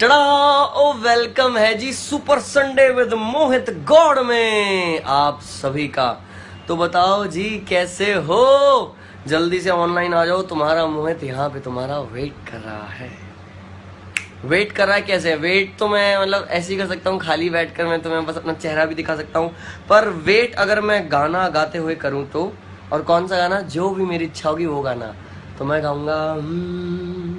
टड़ा ओ welcome है जी super Sunday with Mohit Gaur में आप सभी का। तो बताओ जी कैसे हो? जल्दी से ऑनलाइन आ जाओ तुम्हारा मोहित यहाँ पे तुम्हारा वेट कर रहा है। वेट कर रहा है कैसे? वेट तो मैं मतलब ऐसे ही कर सकता हूँ खाली बैठ कर मैं तुम्हें बस अपना चेहरा भी दिखा सकता हूँ। पर वेट अगर मैं गाना गाते हुए करूँ तो और कौन सा गाना? जो भी मेरी इच्छा होगी वो गाना। तो मैं गाऊँगा "हम्म,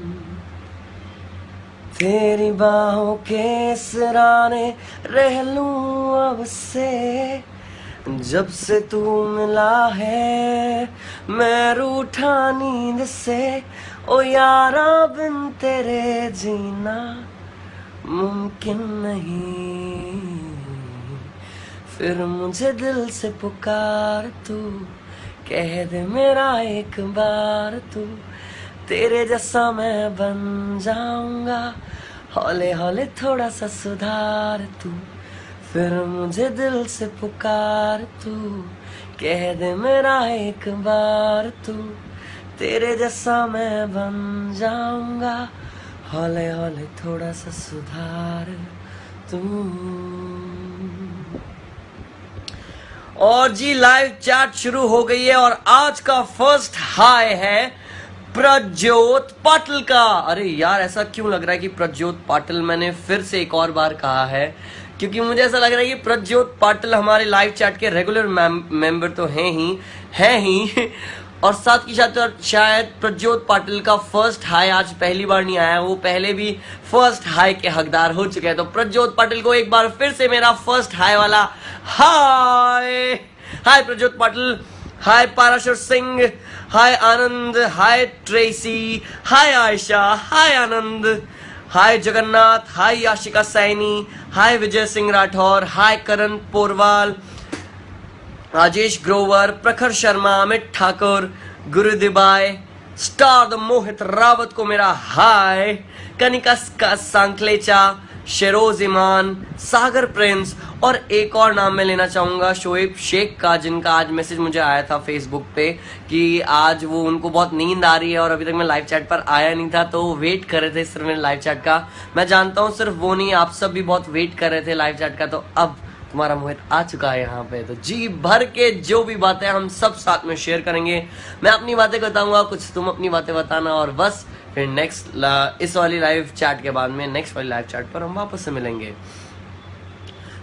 तेरी बाहों के सराने रह लूँ अब से। जब से तू मिला है, मैं रूठा नींद से। ओ यारा बिन तेरे जीना मुमकिन नहीं। फिर मुझे दिल से पुकार तू, कह दे मेरा एक बार तू। तेरे जैसा मैं बन जाऊँगा। हौले हौले थोड़ा सा सुधार तू, फिर मुझे दिल से पुकार तू। कह दे मेरा एक बार तू, तेरे जैसा मैं बन जाऊँगा। हौले हौले थोड़ा सा सुधार तू। और जी लाइव चैट शुरू हो गई है और आज का फ़र्स्ट हाई है। प्रज्योत पाटिल का। अरे यार, ऐसा क्यों लग रहा है कि प्रज्योत पाटिल? मैंने फिर से एक और बार कहा है, क्योंकि मुझे ऐसा लग रहा है कि प्रज्योत पाटिल हमारे लाइव चैट के रेगुलर मेंबर तो हैं ही हैं ही। और साथ ही साथ शायद प्रज्योत पाटिल का फ़र्स्ट हाई आज पहली बार नहीं आया, वो पहले भी फ़र्स्ट हाई के हकदार हो चुके हैं। तो प्रज्योत पाटिल को एक बार फिर से मेरा फ़र्स्ट हाई वाला hi hi Prajyot Patil. Hi Parashar Singh hi Anand hi Tracy hi Ayesha hi Anand hi Jagannath hi Yashika Saini hi Vijay Singh Rathore hi Karan Porwal Rajesh Grover Prakhar Sharma Amit Thakur गुरुदिबाई star the Mohit Rawat को मेरा हाय कनिका का सांकलेचा Sheroz Iman Sagar Prince और एक और नाम मैं लेना चाहूँगा, शोएब शेख का, जिनका आज मैसेज मुझे आया था फेसबुक पे कि आज वो उनको बहुत नींद आ रही है और अभी तक मैं लाइव चैट पर आया नहीं था तो वेट कर रहे थे सिर्फ़ मेरे लाइव चैट का। मैं जानता हूँ सिर्फ़ वो नहीं, आप सब भी बहुत वेट कर रहे थे लाइव चैट का तो अब तुम्हारा मोहित आ चुका है यहाँ पे। तो जी भर के जो भी बातें हम सब साथ में शेयर करेंगे, मैं अपनी बातें बताऊँगा, कुछ तुम अपनी बातें बताना और बस फिर नेक्स्ट इस वाली लाइव चैट के बाद में नेक्स्ट वाली लाइव चैट पर हम वापस से मिलेंगे।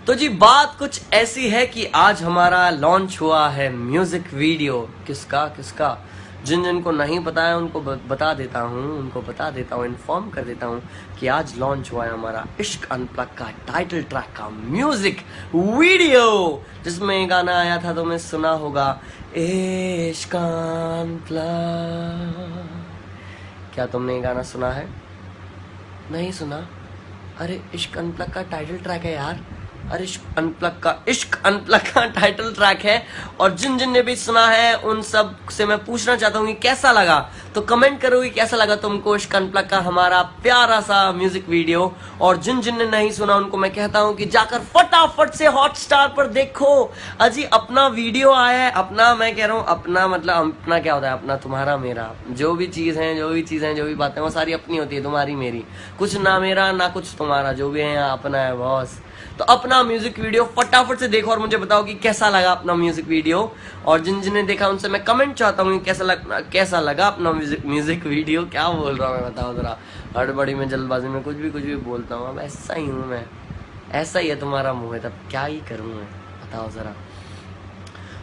तो जी, बात कुछ ऐसी है कि आज हमारा लॉन्च हुआ है म्यूज़िक वीडियो किसका किसका? जिन जिन को नहीं पता है, उनको बता देता हूँ, उनको बता देता हूँ इन्फॉर्म कर देता हूँ कि आज लॉन्च हुआ है हमारा इश्क अनप्लग का टाइटल ट्रैक का म्यूज़िक वीडियो जिसमें गाना आया था तो मैं सुना होगा, इश्क अनप्लग। क्या तुमने ये गाना सुना है? नहीं सुना? अरे, इश्क अनप्लग का टाइटल ट्रैक है यार। अरे, इश्क अनप्लग का, इश्क अनप्लग का टाइटल ट्रैक है। और जिन जिन ने भी सुना है, उन सबसे मैं पूछना चाहता हूँ कैसा लगा? तो कमेंट करो कि कैसा लगा तुमको इश्क अनप्लग का हमारा प्यारा सा म्यूज़िक वीडियो और जिन जिन ने नहीं सुना, उनको मैं कहता हूँ कि जाकर फटाफट से हॉटस्टार पर देखो। अजी, अपना वीडियो आया है, अपना मैं कह रहा हूँ, अपना मतलब अपना क्या होता है, अपना तुम्हारा, मेरा। जो भी चीज़ है, जो भी चीज़ें, जो भी बातें, वो सारी अपनी होती है, तुम्हारी, मेरी। कुछ ना मेरा, ना कुछ तुम्हारा, जो भी है, अपना है, बॉस। तो अपना म्यूज़िक वीडियो फटाफट से देखो और मुझे बताओ कि कैसा लगा अपना म्यूज़िक वीडियो और जिन जिन ने देखा, उनसे मैं कमेंट चाहता हूँ कैसा लग, कैसा लगा अपना म्यूज़िक म्यूज़िक वीडियो क्या बोल रहा हूँ मैं, बताओ जरा। हड़बड़ी में, जल्दबाजी में, कुछ भी कुछ भी बोलता हूँ। अब ऐसा ही हूँ मैं। ऐसा ही है तुम्हारा मुँह है, तब क्या ही करूँ मैं? बताओ जरा।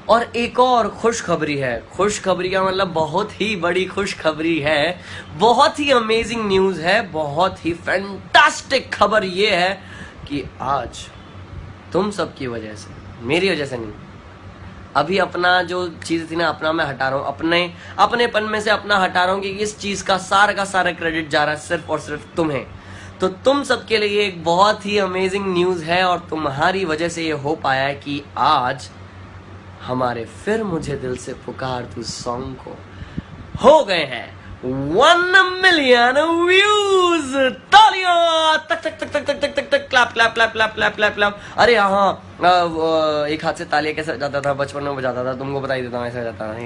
और एक और खुशखबरी है। खुशखबरी का मतलब बहुत ही बड़ी खुशखबरी है। बहुत ही अमेजिंग न्यूज़ है। बहुत ही फैंटास्टिक खबर ये है कि आज तुम सब की वजह से, मेरी वजह से नहीं अभी अपना जो चीज़ थी ना, अपना मैं हटा रहा हूँ। अपने, अपनेपन में से अपना हटा रहा हूँ इस चीज़ का सारा का सारा क्रेडिट जा रहा है सिर्फ़ और सिर्फ़ तुम्हें। तो तुम सबके लिए एक बहुत ही अमेजिंग न्यूज़ है और तुम्हारी वजह से ये हो पाया है कि आज हमारे फिर मुझे दिल से पुकार तू सॉन्ग को हो गए हैं। वन मिलियन व्यूज़ अरे हाँ एक हाथ से तालियाँ कैसे जाता था? बचपन में बजाता था, तुमको बताई देता हूँ, ऐसे बजाता था।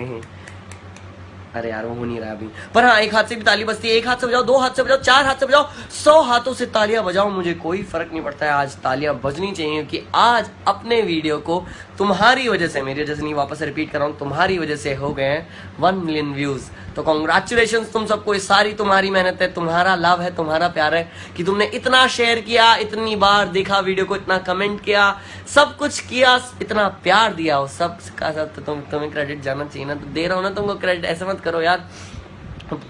अरे यार, वो हो नहीं रहा अभी। पर हाँ एक हाथ से भी ताली बजती है, एक हाथ से बजाओ, दो हाथ से बजाओ, चार हाथ से बजाओ, सौ हाथों से तालियाँ बजाओ, मुझे कोई फ़र्क नहीं पड़ता है, आज तालियाँ बजनी चाहिए कि आज अपने वीडियो को तुम्हारी वजह से, मेरी वजह से नहीं, वापस रिपीट कर रहा हूँ, तुम्हारी वजह से हो गए हैं वन मिलियन व्यूज़ तो कॉन्ग्रेचुलेशन तुम सबको, ये सारी तुम्हारी मेहनत है, तुम्हारा लव है, तुम्हारा प्यार है, कि तुमने इतना शेयर किया, इतनी बार देखा वीडियो को इतना कमेंट किया, सब कुछ किया, इतना प्यार दिया हो सब का सब तो तुम, तुम्हें क्रेडिट जाना चाहिए ना तो दे रहा हूँ ना तुमको क्रेडिट ऐसे मत करो यार।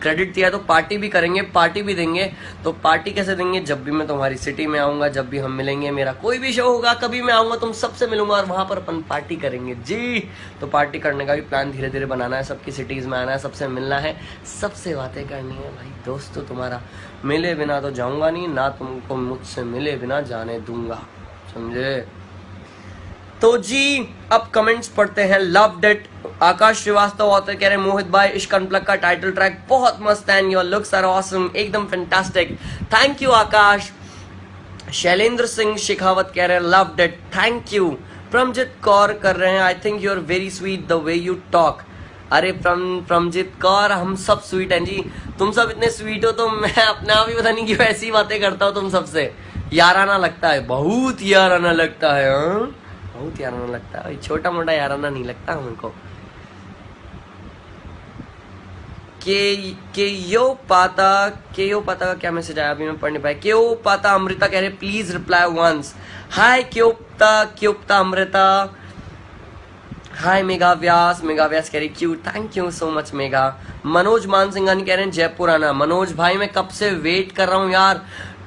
क्रेडिट दिया तो पार्टी भी करेंगे पार्टी भी देंगे। तो पार्टी कैसे देंगे? जब भी मैं तुम्हारी सिटी में आऊँगा, जब भी हम मिलेंगे, मेरा कोई भी शो होगा, कभी मैं आऊँगा, तुम सबसे मिलूँगा और वहाँ पर अपन पार्टी करेंगे। जी तो पार्टी करने का भी प्लान धीरे धीरे बनाना है, सबकी सिटीज़ में आना है, सबसे मिलना है। सबसे बातें करनी है, भाई, दोस्त तो तुम्हारा मिले बिना तो जाऊँगा नहीं, ना तुमको मुझसे मिले बिना जाने दूँगा। समझे? तो जी, अब कमेंट्स पढ़ते हैं love that Akash Srivastava author कह रहे मोहित भाई, इश्क अनप्लग का टाइटल ट्रैक बहुत मस्त है योर लुक्स आर ऑसम एकदम fantastic thank you Akash. Shailendra Singh Shekhawat कह रहे हैं love that thank you Pramjit Kaur कर रहे हैं I think you are very sweet the way you talk अरे प्रम, प्रमजित कौर, हम सब स्वीट हैं जी। तुम सब इतने स्वीट हो तो मैं अपने आप ही पता नहीं क्यों ऐसी बातें करता हूँ तुम सबसे। याराना लगता है, बहुत याराना लगता है हाँ? बहुत याराना लगता है। छोटा मोटा याराना नहीं लगता हमको। के के यो पाता, के यो पाता का क्या मैसेज आया? अभी मैं पढ़ नहीं पाया। के यो पाता अमृता कह रहे प्लीज़ रिप्लाई वंस हाय क्योपता क्योपता अमृता। हाय मेगा व्यास। मेगा व्यास कह रही Q thank you so much Megha Manoj Maan Singhani कह रहे हैं जयपुर आना मनोज, भाई, मैं कब से वेट कर रहा हूँ यार?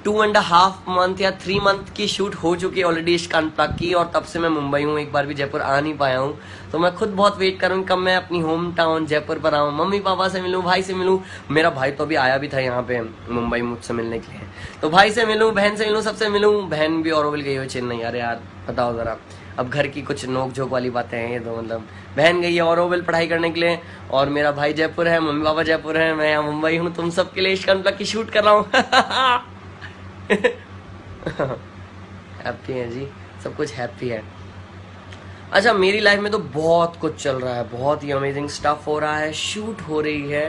टू एंड हाफ़ मंथ या थ्री मंथ की शूट हो चुकी है ऑलरेडी इश्कान प्लग की, और तब से मैं मुंबई हूँ, एक बार भी जयपुर आ नहीं पाया हूँ। तो मैं खुद बहुत वेट कर कब मैं अपनी होम टाउन जयपुर पर आऊँ। मम्मी, पापा से मिलूँ, भाई से मिलूँ, मेरा भाई तो अभी आया भी था यहाँ पे मुंबई मुझसे मिलने के लिए। तो भाई से मिलूँ, बहन से मिलूँ, सबसे मिलूँ, बहन भी और गई हो चेन्नई अरे यार, बताओ जरा, अब घर की कुछ नोक झोंक वाली बातें हैं ये तो मतलब। बहन गई है और पढ़ाई करने के लिए, और मेरा भाई जयपुर है, मम्मी पापा जयपुर है, मैं यहाँ मुंबई हूँ, तुम सबके लिए इश्कान प्लग की शूट कर रहा हूँ। हैप्पी है जी, सब कुछ हैप्पी है। अच्छा मेरी लाइफ में तो बहुत कुछ चल रहा है, बहुत ही अमेजिंग स्टफ़ हो रहा है शूट हो रही है।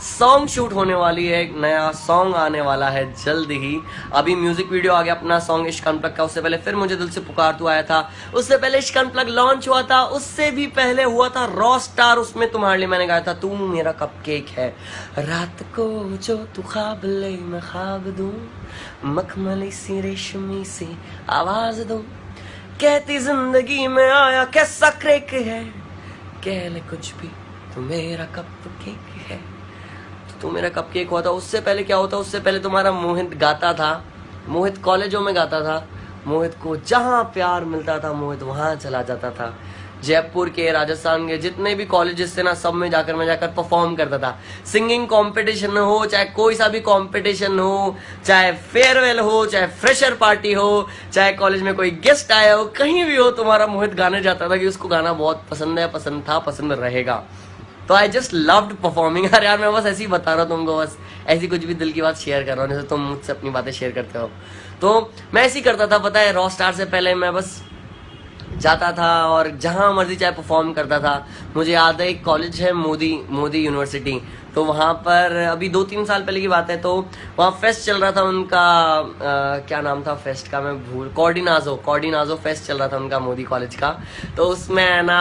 सॉन्ग शूट होने वाली है, एक नया सॉन्ग आने वाला है जल्द ही। अभी म्यूज़िक वीडियो आ गया अपना सॉन्ग इश्कन प्लग का, उससे पहले फिर मुझे दिल से पुकार तू आया था। उससे पहले इश्कन प्लग लॉन्च हुआ था, उससे भी पहले हुआ था रॉ स्टार उसमें तुम्हारे लिए मैंने गाया था, तू मेरा कप केक है। रात को जो तू खाब ले मैं खाब दू, मखमली सी रेशमी सी आवाज़ दू। कहती ज़िंदगी में आया कैसा क्रेक है, कह ले कुछ भी, तू मेरा कप केक तो मेरा कप केक हुआ था। उससे पहले क्या होता? उससे पहले तुम्हारा मोहित गाता था। मोहित कॉलेजों में गाता था। मोहित को जहाँ प्यार मिलता था, मोहित वहाँ चला जाता था। जयपुर के राजस्थान के जितने भी कॉलेजेस थे ना, सब में जाकर मैं जाकर परफॉर्म करता था। सिंगिंग कंपटीशन हो, चाहे कोई सा भी कंपटीशन हो, चाहे फेयरवेल हो, चाहे फ्रेशर पार्टी हो, चाहे कॉलेज में कोई गेस्ट आया हो, कहीं भी हो, तुम्हारा मोहित गाने जाता था कि उसको गाना बहुत पसंद है, पसंद था, पसंद रहेगा। तो आई जस्ट लव्ड परफॉर्मिंग अरे यार मैं बस ऐसे ही बता रहा हूँ तुमको बस ऐसी कुछ भी दिल की बात शेयर कर रहा हूँ जैसे तुम मुझसे अपनी बातें शेयर करते हो। तो मैं ऐसे ही करता था पता है रॉ स्टार से पहले मैं बस जाता था और जहाँ मर्ज़ी चाहे परफॉर्म करता था। मुझे याद है एक कॉलेज है मोदी मोदी यूनिवर्सिटी तो वहाँ पर अभी दो तीन साल पहले की बात है तो वहाँ फेस्ट चल रहा था उनका आ, क्या नाम था फेस्ट का मैं भूल कॉर्डिनाजो कॉर्डिनाजो फेस्ट चल रहा था उनका मोदी कॉलेज का। तो उसमें ना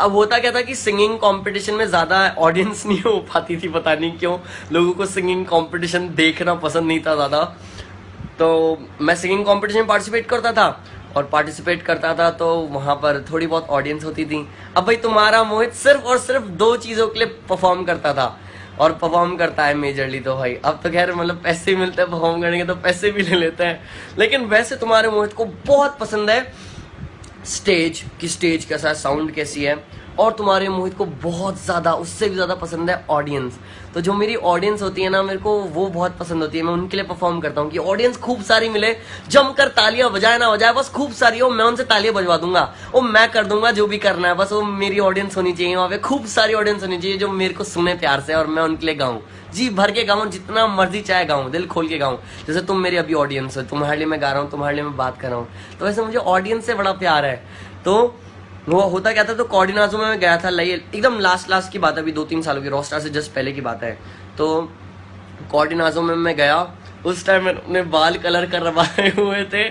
अब होता क्या था कि सिंगिंग कंपटीशन में ज़्यादा ऑडियंस नहीं हो पाती थी, पता नहीं क्यों। लोगों को सिंगिंग कंपटीशन देखना पसंद नहीं था ज़्यादा। तो मैं सिंगिंग कंपटीशन में पार्टिसिपेट करता था और पार्टिसिपेट करता था तो वहाँ पर थोड़ी बहुत ऑडियंस होती थी। अब भाई तुम्हारा मोहित सिर्फ़ और सिर्फ़ दो चीज़ों के लिए परफॉर्म करता था और परफॉर्म करता है मेजरली तो भाई। अब तो खैर मतलब पैसे मिलते हैं परफॉर्म करने के तो पैसे भी ले लेते हैं। लेकिन वैसे तुम्हारे मोहित को बहुत पसंद है। स्टेज की स्टेज कैसा है साउंड कैसी है और तुम्हारे मोहित को बहुत ज़्यादा, उससे भी ज़्यादा पसंद है ऑडियंस तो जो मेरी ऑडियंस होती है ना, मेरे को वो बहुत पसंद होती है। मैं उनके लिए परफॉर्म करता हूँ कि ऑडियंस खूब सारी मिले। जमकर तालियाँ बजाए ना बजाए, बस खूब सारी हो, मैं उनसे तालियाँ बजवा दूँगा। वो मैं कर दूँगा जो भी करना है, बस वो मेरी ऑडियंस होनी चाहिए। वहाँ पे खूब सारी ऑडियंस होनी चाहिए जो मेरे को सुने प्यार से और मैं उनके लिए गाऊँ। जी, भर के गाऊँ, जितना मर्ज़ी चाहे गाऊँ, दिल खोल के गाऊँ। जैसे तुम मेरी अभी ऑडियंस हो, तुम्हारे लिए मैं गा रहा हूँ, तुम्हारे लिए मैं बात कर रहा हूँ। तो वैसे मुझे ऑडियंस से बड़ा प्यार है। तो वो होता क्या था तो कॉर्डिनाजो में मैं गया था, लाइए, एकदम लास्ट लास्ट की बात है, अभी दो तीन सालों की रोस्टार से जस्ट पहले की बात है। तो कोऑर्डिनाजो में मैं गया, उस टाइम मैंने बाल कलर करवाए हुए थे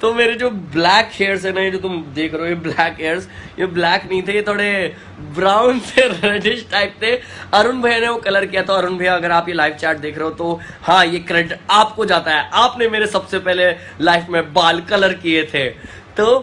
तो मेरे जो ब्लैक हेयर्स है ना, ये जो तुम देख रहे हो, ये ब्लैक हेयर्स ये ब्लैक नहीं थे, ये थोड़े ब्राउन थे रेडिश टाइप थे। अरुण भैया ने वो कलर किया था, अरुण भैया, अगर आप ये लाइव चैट देख रहे हो तो हाँ ये क्रेडिट आपको जाता है। आपने मेरे सबसे पहले लाइफ में बाल कलर किए थे। तो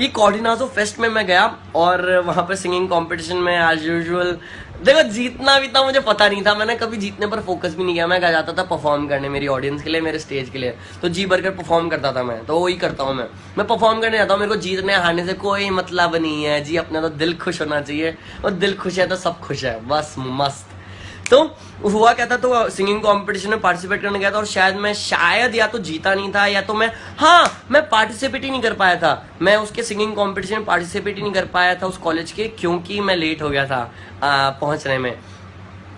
ये कोऑर्डिनाजो फेस्ट में मैं गया और वहाँ पे सिंगिंग कंपटीशन में एज यूजल देखो, जीतना भी था, मुझे पता नहीं था। मैंने कभी जीतने पर फोकस भी नहीं किया। मैं जाता था परफॉर्म करने मेरी ऑडियंस के लिए, मेरे स्टेज के लिए। तो जी भरकर परफॉर्म करता था मैं। तो वही करता हूँ मैं। मैं परफॉर्म करने जाता हूँ। मेरे को जीतने हारने से कोई मतलब नहीं है। जी, अपना तो दिल खुश होना चाहिए। और दिल खुश है तो सब खुश है। बस, मस्त। तो हुआ क्या था तो सिंगिंग कंपटीशन में पार्टिसिपेट करने गया था और शायद मैं, शायद या तो जीता नहीं था, या तो मैं हाँ मैं पार्टिसिपेट ही नहीं कर पाया था। मैं उसके सिंगिंग कंपटीशन में पार्टिसिपेट ही नहीं कर पाया था उस कॉलेज के, क्योंकि मैं लेट हो गया था पहुँचने में।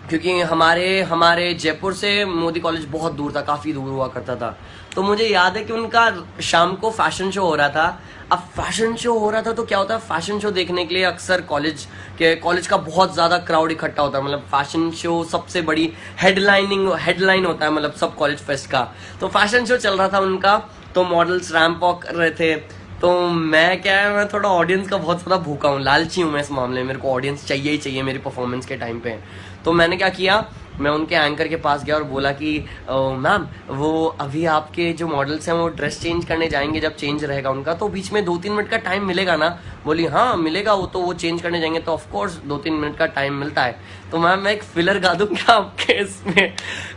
क्योंकि हमारे हमारे जयपुर से मोदी कॉलेज बहुत दूर था, काफ़ी दूर हुआ करता था। तो मुझे याद है कि उनका शाम को फ़ैशन शो हो रहा था। अब फ़ैशन शो हो रहा था तो क्या होता है? फ़ैशन शो देखने के लिए अक्सर कॉलेज के कॉलेज का बहुत ज़्यादा क्राउड इकट्ठा होता है। मतलब फ़ैशन शो सबसे बड़ी हेडलाइनिंग हेडलाइन होता है मतलब सब कॉलेज फेस्ट का। तो फ़ैशन शो चल रहा था उनका। तो मॉडल्स रैम्प वॉक कर रहे थे। तो मैं क्या है, मैं थोड़ा ऑडियंस का बहुत ज़्यादा भूखा हूँ। लालची हूँ मैं इस मामले में। मेरे को ऑडियंस चाहिए ही चाहिए मेरी परफॉर्मेंस के टाइम पे। तो मैंने क्या किया? मैं उनके एंकर के पास गया और बोला कि मैम वो अभी आपके जो मॉडल्स हैं वो ड्रेस चेंज करने जाएँगे जब चेंज रहेगा उनका तो बीच में दो तीन मिनट का टाइम मिलेगा ना? बोली हाँ मिलेगा वो तो वो चेंज करने जाएँगे तो ऑफकोर्स दो तीन मिनट का टाइम मिलता है। तो मैम मैं एक फिलर गा दूँगा आपके इसमें।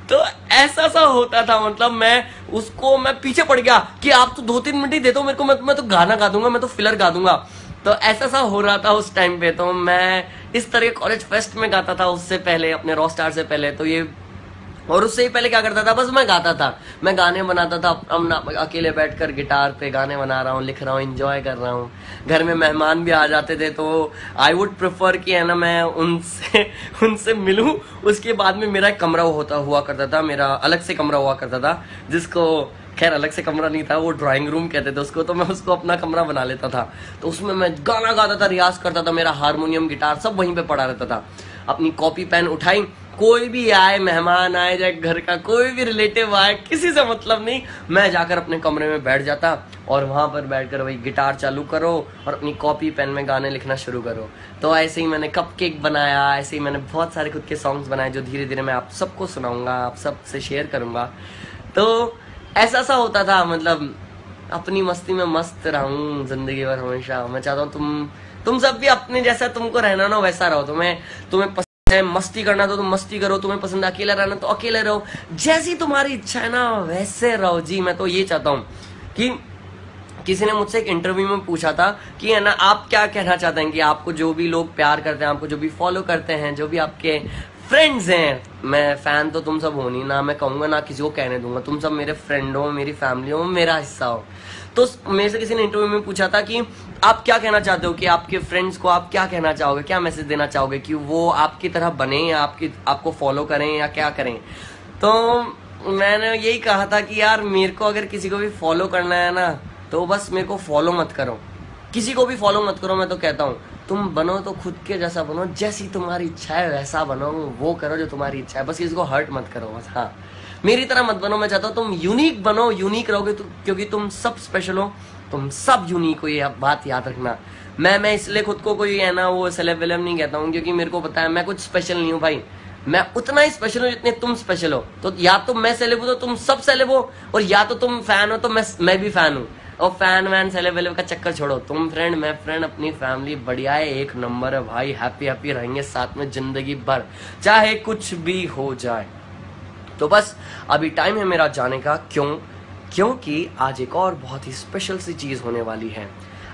तो ऐसा सा होता था मतलब मैं उसको मैं पीछे पड़ गया कि आप तो दो तीन मिनट ही दे दो मेरे को मैं, मैं तो गाना गा दूँगा मैं तो फिलर गा दूँगा। तो ऐसा सा हो रहा था उस टाइम पे तो मैं इस तरह कॉलेज फेस्ट में गाता था उससे पहले, अपने रोस्टार से पहले तो ये और उससे ही पहले क्या करता था? बस मैं गाता था। मैं गाने बनाता था अपना अकेले बैठकर गिटार पे गाने बना रहा हूँ, लिख रहा हूँ इंजॉय कर रहा हूँ। घर में मेहमान भी आ जाते थे तो आई वुड प्रेफर कि है ना मैं उनसे उनसे मिलूं। उसके बाद में मेरा एक कमरा होता हुआ करता था, मेरा अलग से कमरा हुआ करता था, जिसको खैर, अलग से कमरा नहीं था, वो ड्राइंग रूम कहते थे उसको तो मैं उसको अपना कमरा बना लेता था। तो उसमें मैं गाना गाता था, रियाज करता था, मेरा हारमोनियम, गिटार सब वहीं पे पड़ा रहता था। अपनी कॉपी पेन उठाई, कोई भी आए, मेहमान आए जाए घर का कोई भी रिलेटिव आए, किसी से मतलब नहीं, मैं जाकर अपने कमरे में बैठ जाता और वहाँ पर बैठकर वही गिटार चालू करो और अपनी कॉपी पेन में गाने लिखना शुरू करो। तो ऐसे ही मैंने कप केक बनाया, ऐसे ही मैंने बहुत सारे खुद के सॉन्ग्स बनाए, जो धीरे धीरे मैं आप सबको सुनाऊँगा, आप सबसे शेयर करूँगा। तो ऐसा सा होता था मतलब अपनी मस्ती में मस्त रहूँ ज़िंदगी भर हमेशा। मैं चाहता हूँ तुम तुम सब भी अपने जैसा तुमको रहना ना वैसा रहो। तुम्हें तुम्हें पसंद है मस्ती करना तो तुम मस्ती करो। तुम्हें पसंद अकेला रहना तो अकेले रहो। जैसी तुम्हारी इच्छा है ना, वैसे रहो। जी, मैं तो ये चाहता हूँ कि किसी ने मुझसे एक इंटरव्यू में पूछा था कि, है ना, आप क्या कहना चाहते हैं कि आपको जो भी लोग प्यार करते हैं, आपको जो भी फॉलो करते हैं, जो भी आपके फ्रेंड्स हैं। मैं फ़ैन तो तुम सब हो नहीं, ना मैं कहूँगा, ना किसी को कहने दूँगा। तुम सब मेरे फ्रेंड हो, मेरी फैमिली हो, मेरा हिस्सा हो। तो मेरे से किसी ने इंटरव्यू में पूछा था कि आप क्या कहना चाहते हो कि आपके फ्रेंड्स को आप क्या कहना चाहोगे, क्या मैसेज देना चाहोगे कि वो आपकी तरह बने या आपकी, आपको फॉलो करें या क्या करें? तो मैंने यही कहा था कि यार, मेरे को अगर किसी को भी फॉलो करना है ना तो बस मेरे को फॉलो मत करो। किसी को भी फॉलो मत करो, मैं तो कहता हूँ। तुम बनो तो खुद के जैसा बनो जैसी तुम्हारी इच्छा है वैसा बनो वो करो जो तुम्हारी इच्छा है। बस किसी को हर्ट मत करो बस हाँ। मेरी तरह मत बनो मैं चाहता हूँ तुम यूनिक बनो यूनिक रहोगे तु, क्योंकि तुम सब स्पेशल हो तुम सब यूनिक हो ये बात याद रखना। मैं मैं इसलिए खुद को कोई है ना वो सेलेब वेलेब नहीं कहता हूँ क्योंकि मेरे को पता है मैं कुछ स्पेशल नहीं हूँ भाई। मैं उतना ही स्पेशल हूँ जितने तुम स्पेशल हो। तो या तो मैं सेलेब हूँ तो तुम सब सेलेब हो और या तो तुम फ़ैन हो तो मैं मैं भी फ़ैन हूँ। और फ़ैन वैन सेलेब वेलेब का चक्कर छोड़ो। तुम फ्रेंड मैं फ्रेंड अपनी फैमिली बढ़िया है, एक नंबर है भाई। हैप्पी हैप्पी रहेंगे साथ में ज़िंदगी भर, चाहे कुछ भी हो जाए। तो बस, अभी टाइम है मेरा जाने का। क्यों? क्योंकि आज एक और बहुत ही स्पेशल सी चीज़ होने वाली है।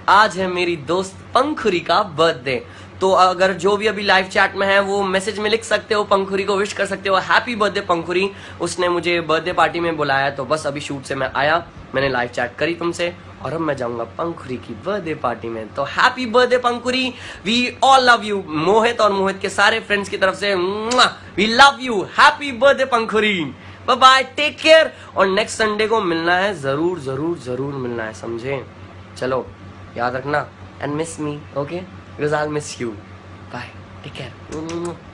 आज है मेरी दोस्त पंखुरी का बर्थडे तो अगर जो भी अभी लाइव चैट में है, वो मैसेज में लिख सकते हो, पंखुरी को विश कर सकते हो। Happy birthday Pankhuri. उसने मुझे बर्थडे पार्टी में बुलाया तो बस अभी शूट से मैं आया। मैंने लाइव चैट करी तुमसे, और अब मैं जाऊँगा पंखुरी की बर्थडे पार्टी में। तो happy birthday Pankhuri. We all love you Mohit और मोहित के सारे फ्रेंड्स की तरफ़ से we love you happy birthday Pankhuri. Bye bye take care और नेक्स्ट संडे को मिलना है। ज़रूर ज़रूर ज़रूर मिलना है, समझे? चलो, याद रखना। And miss me okay because I miss you bye take care